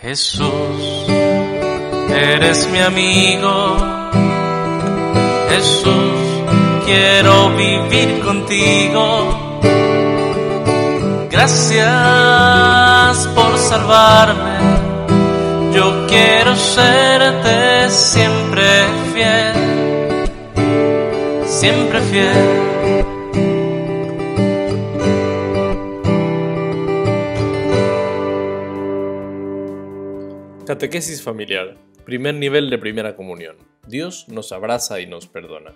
Jesús, eres mi amigo. Jesús, quiero vivir contigo. Gracias por salvarme. Yo quiero serte siempre fiel. Siempre fiel. Catequesis familiar. Primer nivel de primera comunión. Dios nos abraza y nos perdona.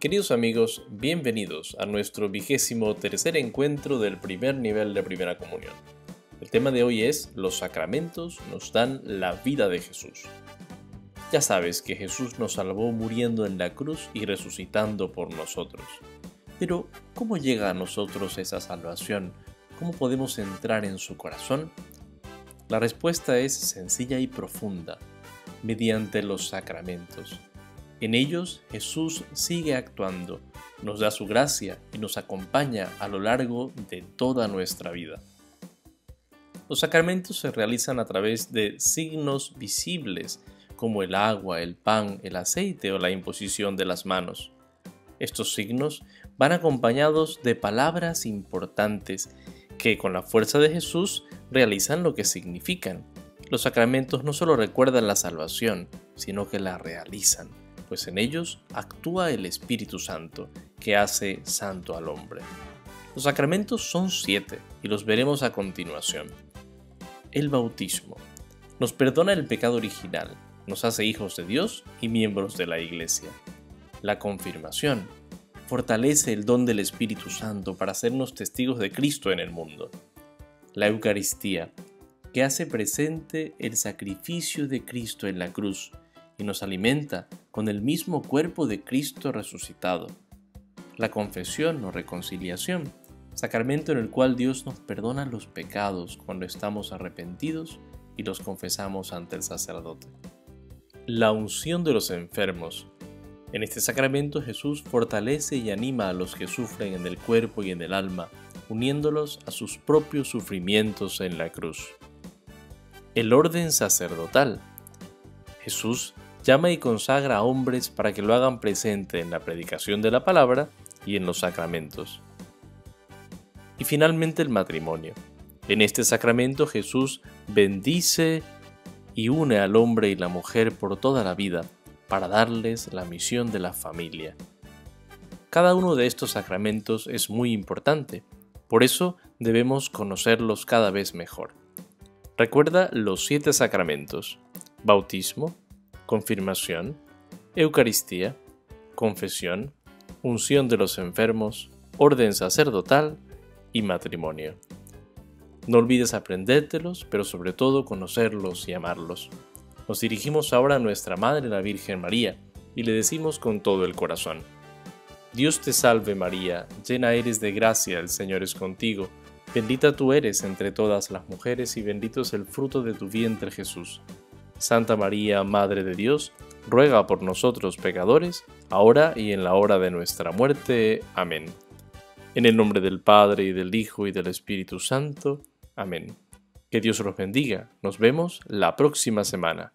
Queridos amigos, bienvenidos a nuestro vigésimo tercer encuentro del primer nivel de primera comunión. El tema de hoy es Los sacramentos nos dan la vida de Jesús. Ya sabes que Jesús nos salvó muriendo en la cruz y resucitando por nosotros. Pero, ¿cómo llega a nosotros esa salvación? ¿Cómo podemos entrar en su corazón? La respuesta es sencilla y profunda, mediante los sacramentos. En ellos Jesús sigue actuando, nos da su gracia y nos acompaña a lo largo de toda nuestra vida. Los sacramentos se realizan a través de signos visibles como el agua, el pan, el aceite o la imposición de las manos. Estos signos van acompañados de palabras importantes que con la fuerza de Jesús realizan lo que significan. Los sacramentos no solo recuerdan la salvación, sino que la realizan, pues en ellos actúa el Espíritu Santo, que hace santo al hombre. Los sacramentos son siete y los veremos a continuación. El bautismo nos perdona el pecado original, nos hace hijos de Dios y miembros de la Iglesia. La confirmación fortalece el don del Espíritu Santo para hacernos testigos de Cristo en el mundo. La Eucaristía, que hace presente el sacrificio de Cristo en la cruz y nos alimenta con el mismo cuerpo de Cristo resucitado. La confesión o reconciliación, sacramento en el cual Dios nos perdona los pecados cuando estamos arrepentidos y los confesamos ante el sacerdote. La unción de los enfermos, en este sacramento Jesús fortalece y anima a los que sufren en el cuerpo y en el alma, uniéndolos a sus propios sufrimientos en la cruz. El orden sacerdotal. Jesús llama y consagra a hombres para que lo hagan presente en la predicación de la palabra y en los sacramentos. Y finalmente el matrimonio. En este sacramento Jesús bendice y une al hombre y la mujer por toda la vida, para darles la misión de la familia. Cada uno de estos sacramentos es muy importante, por eso debemos conocerlos cada vez mejor. Recuerda los siete sacramentos, bautismo, confirmación, Eucaristía, confesión, unción de los enfermos, orden sacerdotal y matrimonio. No olvides aprendértelos, pero sobre todo conocerlos y amarlos. Nos dirigimos ahora a nuestra Madre la Virgen María y le decimos con todo el corazón, Dios te salve María, llena eres de gracia, el Señor es contigo, bendita tú eres entre todas las mujeres y bendito es el fruto de tu vientre Jesús. Santa María, Madre de Dios, ruega por nosotros pecadores, ahora y en la hora de nuestra muerte. Amén. En el nombre del Padre y del Hijo y del Espíritu Santo. Amén. Que Dios los bendiga. Nos vemos la próxima semana.